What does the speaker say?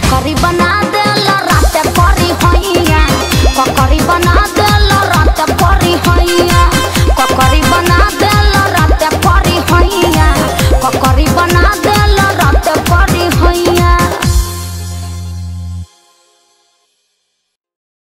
kakariban